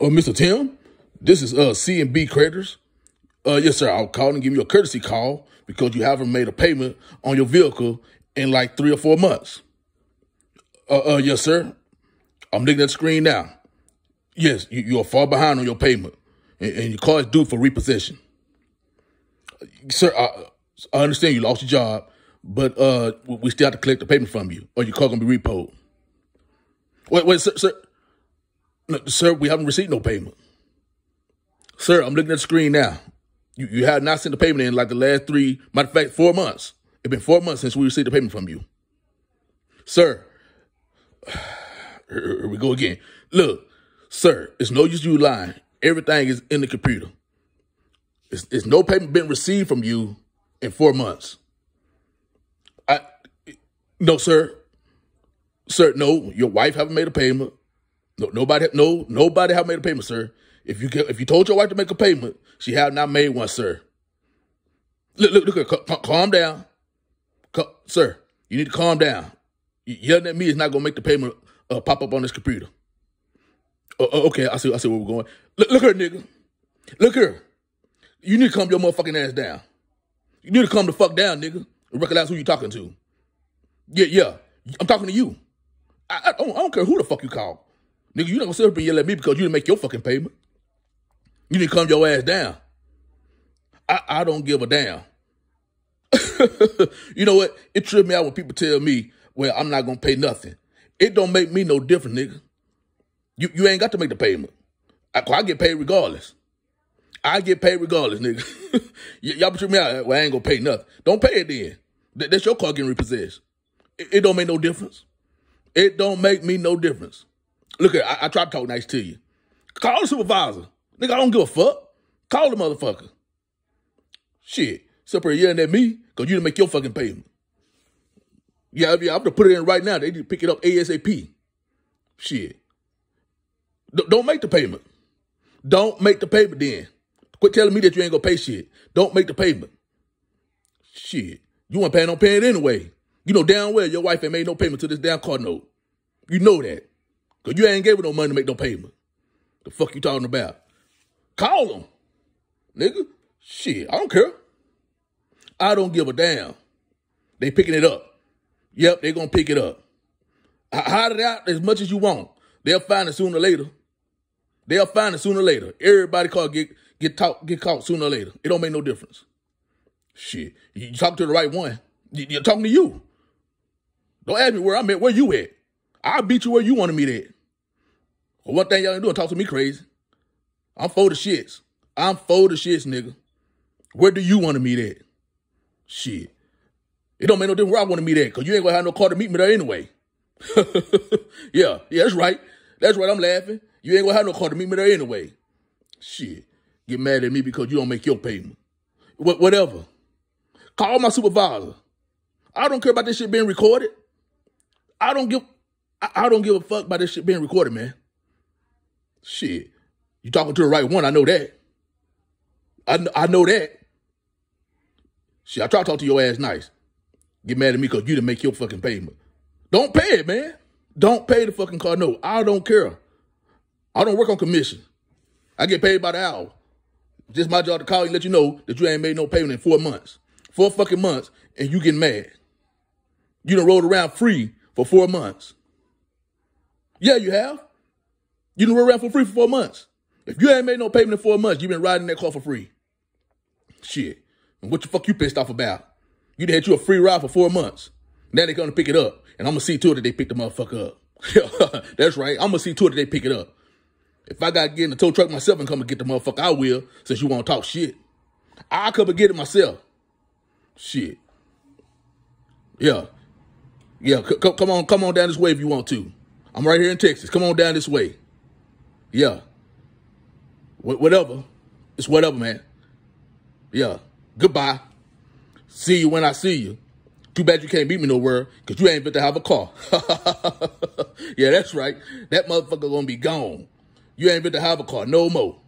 Oh, Mr. Tim, this is uh C and B creditors. Uh, yes, sir. I'll call and give you a courtesy call because you haven't made a payment on your vehicle in like three or four months. Uh, uh yes, sir. I'm looking at the screen now. Yes, you, you are far behind on your payment, and, and your car is due for repossession. Sir, I, I understand you lost your job, but uh, we still have to collect the payment from you, or your car gonna be repoed. Wait, wait, sir, sir. Sir, we haven't received no payment. Sir, I'm looking at the screen now. You, you have not sent the payment in like the last three, matter of fact, four months. It's been four months since we received the payment from you. Sir, here we go again. Look, sir, it's no use you lying. Everything is in the computer. It's, it's no payment been received from you in four months. I, no, sir. Sir, no, your wife haven't made a payment. No, nobody, no, nobody have made a payment, sir. If you if you told your wife to make a payment, she have not made one, sir. Look, look, look, calm, down, sir. You need to calm down. Yelling at me is not gonna make the payment uh, pop up on this computer. Uh, uh, okay, I see. I see where we're going. Look, look here, nigga. Look here. You need to calm your motherfucking ass down. You need to calm the fuck down, nigga, and recognize who you talking to. Yeah, yeah. I'm talking to you. I, I, don't, I don't care who the fuck you call. Nigga, you gonna sit up and yell at me because you didn't make your fucking payment. You didn't calm your ass down. I, I don't give a damn. you know what? It tripped me out when people tell me, well, I'm not gonna pay nothing. It don't make me no different, nigga. You you ain't got to make the payment. I, I get paid regardless. I get paid regardless, nigga. y- y'all treat me out. Well, I ain't gonna pay nothing. Don't pay it then. Th- that's your car getting repossessed. It, it, don't make no difference. It don't make me no difference. Look at I, I try to talk nice to you. Call the supervisor. Nigga, I don't give a fuck. Call the motherfucker. Shit. Except yelling at me, because you didn't make your fucking payment. Yeah, yeah, I'm gonna put it in right now. They need to pick it up ASAP. Shit. D- don't make the payment. Don't make the payment then. Quit telling me that you ain't gonna pay shit. Don't make the payment. Shit. You want to pay on paying anyway. You know damn well your wife ain't made no payment to this damn car note. You know that. Cause you ain't gave her no money to make no payment. The fuck you talking about? Call them. Nigga. Shit, I don't care. I don't give a damn. They picking it up. Yep, they gonna pick it up. Hide it out as much as you want. They'll find it sooner or later. They'll find it sooner or later. Everybody caught get get talk, get caught sooner or later. It don't make no difference. Shit, you talk to the right one. You're talking to you. Don't ask me where I'm at. Where you at? I'll beat you where you want to meet at. Well, one thing y'all ain't doing, talk to me crazy. I'm for the shits. I'm for the shits, nigga. Where do you want to meet at? Shit. It don't make no difference where I want to meet at, because you ain't gonna have no car to meet me there anyway. yeah, yeah, that's right. That's right, I'm laughing. You ain't gonna have no car to meet me there anyway. Shit. Get mad at me because you don't make your payment. Wh- whatever. Call my supervisor. I don't care about this shit being recorded. I don't give I, I don't give a fuck about this shit being recorded, man. Shit. You talking to the right one, I know that. I, I know that. Shit, I try to talk to your ass nice. Get mad at me because you didn't make your fucking payment. Don't pay it, man. Don't pay the fucking car No, I don't care. I don't work on commission. I get paid by the hour. Just my job to call you and let you know that you ain't made no payment in four months. Four fucking months, and you getting mad. You done rolled around free for four months. Yeah, you have. You rolled around for free for four months. If you ain't made no payment in four months, you been riding that car for free. Shit. And what the fuck you pissed off about? You had you a free ride for four months. Now they gonna pick it up. And I'm gonna see to it that they pick the motherfucker up. That's right. I'm gonna see to it that they pick it up. If I gotta get in the tow truck myself and come and get the motherfucker, I will, since you wanna talk shit. I'll come and get it myself. Shit. Yeah. Yeah, come on, come on down this way if you want to. I'm right here in Texas. Come on down this way. Yeah. Wh- whatever. It's whatever, man. Yeah. Goodbye. See you when I see you. Too bad you can't beat me nowhere, because you ain't fit to have a car. yeah, that's right. That motherfucker gonna be gone. You ain't fit to have a car no more.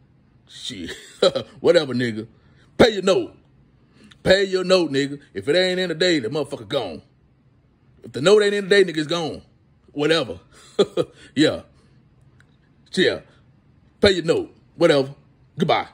Shit. whatever, nigga. Pay your note. Pay your note, nigga. If it ain't in the day, the motherfucker gone. If the note ain't in the day, nigga's gone. Whatever. yeah. Yeah. Pay your note. Whatever. Goodbye.